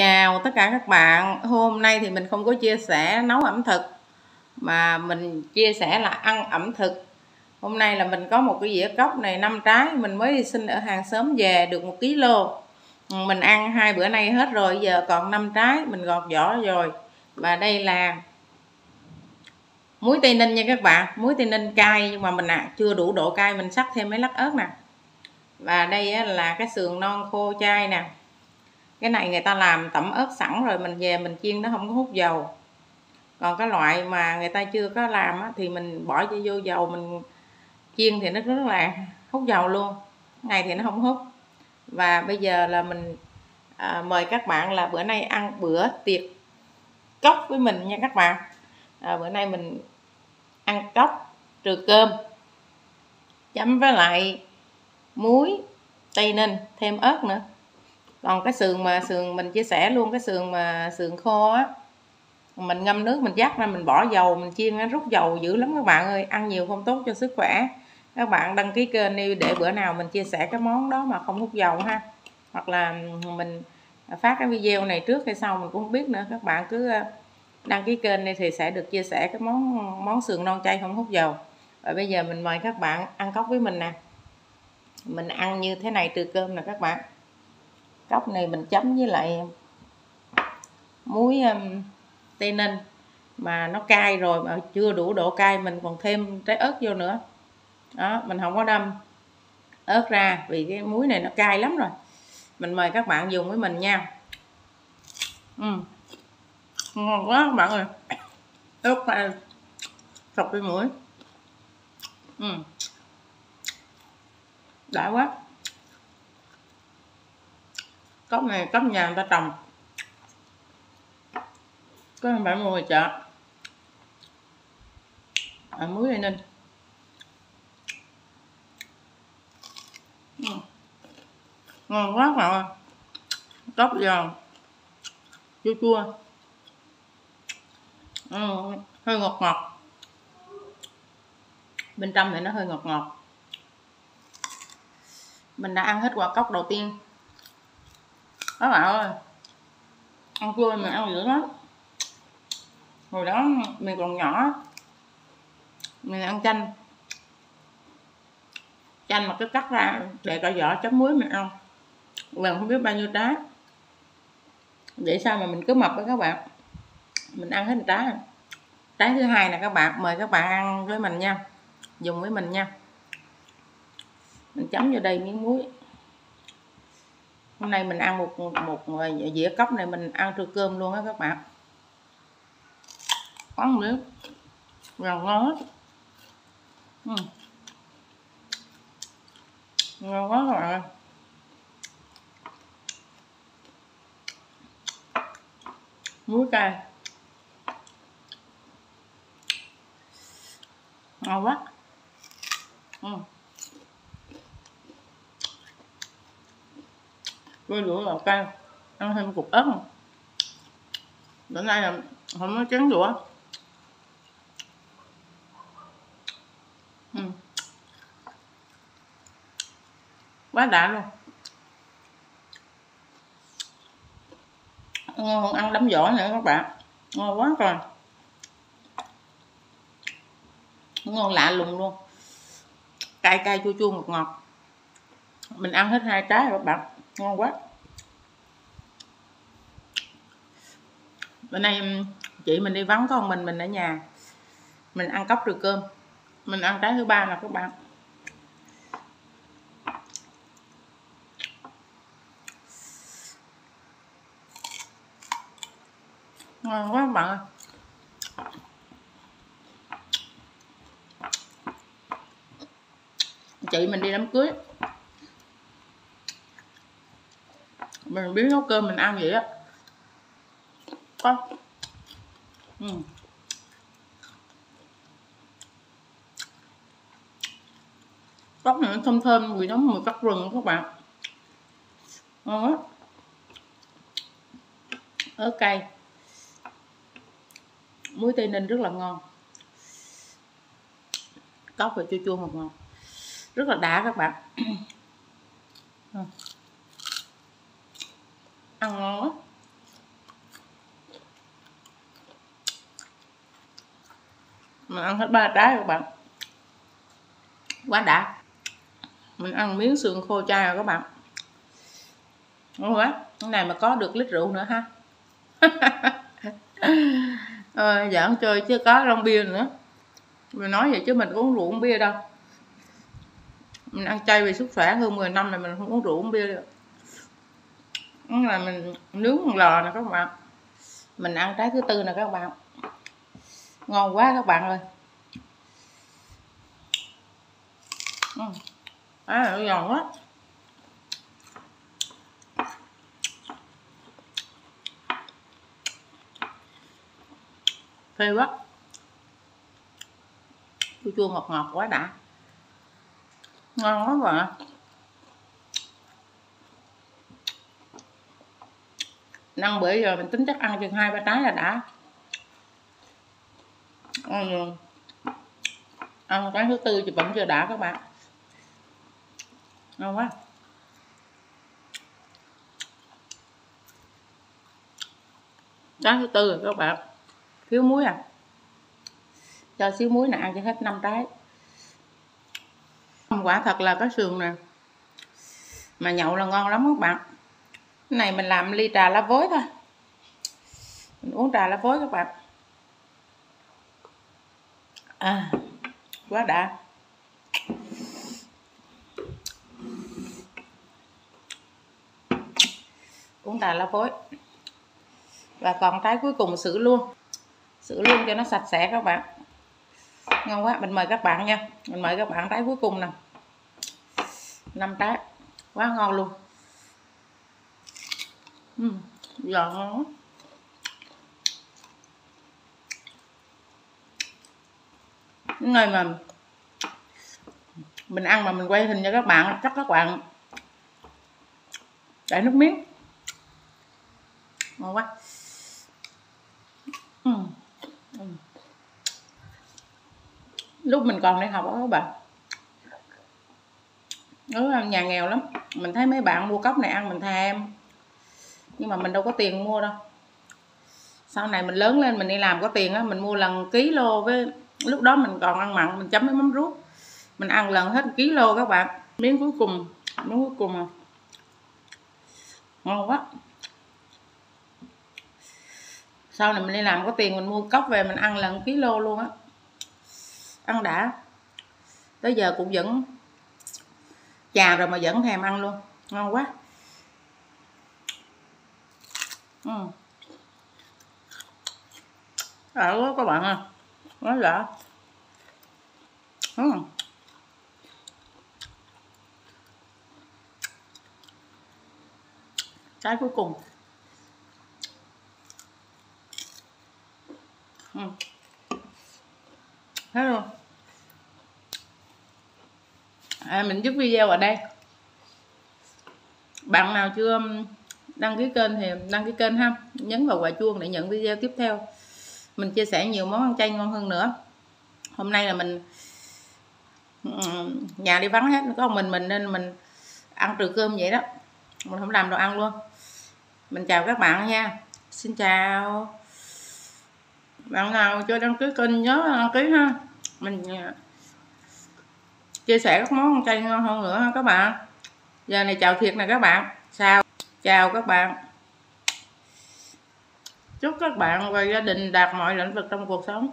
Chào tất cả các bạn. Hôm nay thì mình không có chia sẻ nấu ẩm thực mà mình chia sẻ là ăn ẩm thực. Hôm nay là mình có một cái dĩa cốc này năm trái, mình mới đi xin ở hàng xóm về được một kg. Ừ, mình ăn hai bữa nay hết rồi, giờ còn năm trái, mình gọt vỏ rồi. Và đây là muối tây ninh nha các bạn, muối tây ninh cay nhưng mà mình à, chưa đủ độ cay, mình sắc thêm mấy lát ớt nè. Và đây là cái sườn non khô chai nè cái này người ta làm tẩm ớt sẵn rồi mình về mình chiên nó không có hút dầu. Còn cái loại mà người ta chưa có làm á, thì mình bỏ vô dầu mình chiên thì nó rất là hút dầu luôn. Này thì nó không hút. Và bây giờ là mình à, mời các bạn là bữa nay ăn bữa tiệc cốc với mình nha các bạn. À, bữa nay mình ăn cốc trừ cơm. Chấm với lại muối tây ninh thêm ớt nữa còn cái sườn mà sườn mình chia sẻ luôn, cái sườn mà sườn khô á, mình ngâm nước mình dắt ra mình bỏ dầu, mình chiên nó rút dầu dữ lắm. Các bạn ơi, ăn nhiều không tốt cho sức khỏe. Các bạn đăng ký kênh đi để bữa nào mình chia sẻ cái món đó mà không hút dầu ha. Hoặc là mình phát cái video này trước hay sau mình cũng không biết nữa. Các bạn cứ đăng ký kênh đi thì sẽ được chia sẻ cái món món sườn non chay không hút dầu. Và bây giờ mình mời các bạn ăn cốc với mình nè. Mình ăn như thế này từ cơm nè các bạn cốc này mình chấm với lại muối um, tây ninh. Mà nó cay rồi mà chưa đủ độ cay mình còn thêm trái ớt vô nữa. Đó mình không có đâm ớt ra vì cái muối này nó cay lắm rồi. Mình mời các bạn dùng với mình nha. Ừ. ngon quá các bạn ơi. Ớt cay sọc cái mũi ừ. đã quá cốc này cốc nhà người ta trồng. Có không phải mua ở chợ. À, muối tây ninh? Ừ. ngon quá các bạn cốc giòn chua chua. Ừ, hơi ngọt ngọt. Bên trong thì nó hơi ngọt ngọt. Mình đã ăn hết quả cốc đầu tiên các bạn ơi. Ăn cua mình ăn dữ lắm. Hồi đó mình còn nhỏ, mình ăn chanh. Chanh mà cứ cắt ra, để cả vỏ chấm muối mình ăn. Lần không biết bao nhiêu trái. Để sao mà mình cứ mập với các bạn? Mình ăn hết một trái. Trái thứ hai là các bạn, mời các bạn ăn với mình nha. Dùng với mình nha. Mình chấm vô đây miếng muối hôm nay mình ăn một một ờ, dĩa cốc này mình ăn trưa cơm luôn á các bạn. Có miếng. Ngon ngon ừ. ngon quá các bạn muối cay. Ngon quá. Ừ. đôi đũa là cay ăn thêm cục ớt. Bữa nay là không có trắng đũa ừ. quá đã luôn. Ngon ăn đấm vỏ nữa các bạn. Ngon quá rồi ngon lạ lùng luôn. Cay cay chua chua ngọt ngọt. Mình ăn hết hai trái rồi các bạn ngon quá. Bữa nay chị mình đi vắng con mình mình ở nhà. Mình ăn cốc được cơm. Mình ăn trái thứ ba là các bạn. Ngon quá các bạn ơi. Chị mình đi đám cưới. Mình biết nấu cơm mình ăn vậy á. Có ừ. cốc này nó thơm thơm, vì nó mùi cắt rừng các bạn. Ngon quá ớt cay muối tây ninh rất là ngon. Cốc và chua chua ngọt ngọt. Rất là đã các bạn. Ừ ăn ngon quá mình ăn hết ba trái các bạn. Quá đã. Mình ăn miếng xương khô chai rồi các bạn. Ngon quá. Cái này mà có được lít rượu nữa ha. Ờ, à, giỡn chơi chứ có rong bia nữa. Mình nói vậy chứ mình uống rượu uống bia đâu. Mình ăn chay vì sức khỏe hơn 10 năm này mình không uống rượu uống bia được là mình nướng bằng lò nè các bạn. Mình ăn trái thứ tư nè các bạn. Ngon quá các bạn ơi. Ừ. à, giòn quá. Phê quá. Chua chua ngọt ngọt quá đã. Ngon quá bạn năm bữa giờ mình tính chắc ăn chừng hai ba trái là đã. Ăn, ăn cái thứ tư thì vẫn chưa đã các bạn. Ngon quá. Trái thứ tư rồi các bạn. Thiếu muối à? Cho xíu muối nè ăn cho hết năm trái. Quả thật là cái sườn nè. Mà nhậu là ngon lắm các bạn cái này, mình làm ly trà lá vối thôi. Mình uống trà lá vối các bạn. À quá đã. Uống trà lá vối. Và còn trái cuối cùng xử luôn xử luôn cho nó sạch sẽ các bạn. Ngon quá, mình mời các bạn nha. Mình mời các bạn trái cuối cùng nè. Năm trái. Quá ngon luôn ừ, giòn ngon mà mình ăn mà mình quay hình cho các bạn chắc các bạn chảy nước miếng. Ngon quá. Ừ. Ừ. lúc mình còn đi học đó các bạn. Ở nhà nghèo lắm. Mình thấy mấy bạn mua cốc này ăn mình thèm nhưng mà mình đâu có tiền mua đâu. Sau này mình lớn lên mình đi làm có tiền á, mình mua lần ký lô với, lúc đó mình còn ăn mặn, mình chấm với mắm ruốc. Mình ăn lần hết ký lô các bạn. Miếng cuối cùng, miếng cuối cùng à. Ngon quá. Sau này mình đi làm có tiền mình mua cốc về mình ăn lần ký lô luôn á. Ăn đã. Tới giờ cũng vẫn chà rồi mà vẫn thèm ăn luôn. Ngon quá ừ. ở quá các bạn à quá lạ ừ. cái cuối cùng ừ. hết luôn à, mình dứt video ở đây bạn nào chưa đăng ký kênh thì đăng ký kênh ha. Nhấn vào quả chuông để nhận video tiếp theo. Mình chia sẻ nhiều món ăn chay ngon hơn nữa. Hôm nay là mình nhà đi vắng hết. Có mình mình nên mình ăn trừ cơm vậy đó. Mình không làm đồ ăn luôn. Mình chào các bạn nha. Xin chào. Bạn nào chưa đăng ký kênh nhớ đăng ký ha. Mình ờ, chia sẻ các món ăn chay ngon hơn nữa ha các bạn. Giờ này chào thiệt nè các bạn. Sao? Chào các bạn. Chúc các bạn và gia đình đạt mọi lĩnh vực trong cuộc sống.